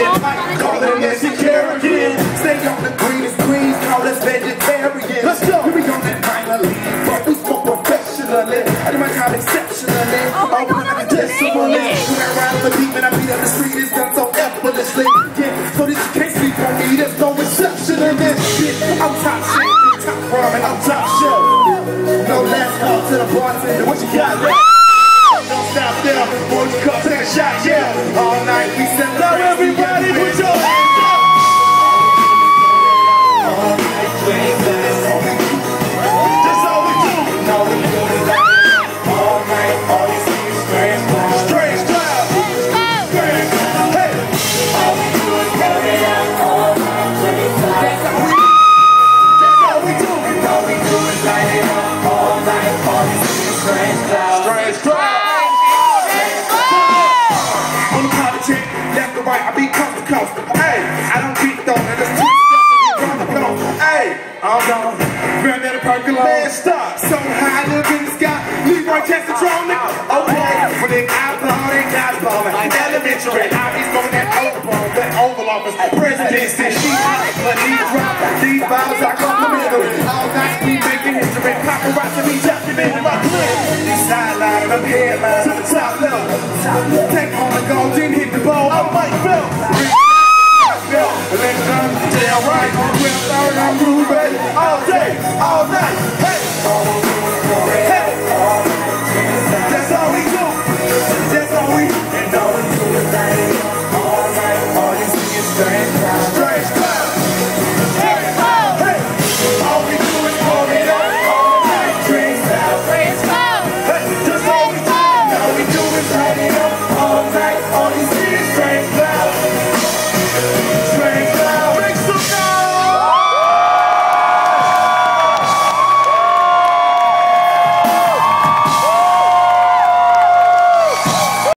that pipe, call it insecurity. Stay on the greenest greens, call us vegetarian. Let's go. We be on that finally, but we smoke professionally. I do my job exceptionally. Oh my God, I'm disciplined. When I ride on the beat and I beat up the street, it's done so effortlessly. Yeah, so this you can't me, there's no exception in this shit. I'm top shit, top ramen, I'm top shelf. No last call to the bartender, what you got? Strange cloud. On the private jet, left to right, I beat coast to coast. Hey, I don't beat though, and it's twist up and get run the coast. Hey, I'm gone. Ran out of percolate. Man, stop. So high, look in the sky. Leroy Castatronic. Okay, but then I thought they balling. Elementary, I be smoking that overball, that Oval Office. Presidency, she hot, but these drop. These bottles are complimentary. All night we making history. Paparazzi me documenting my clip. Sideline, I'm headline to the top level. Let it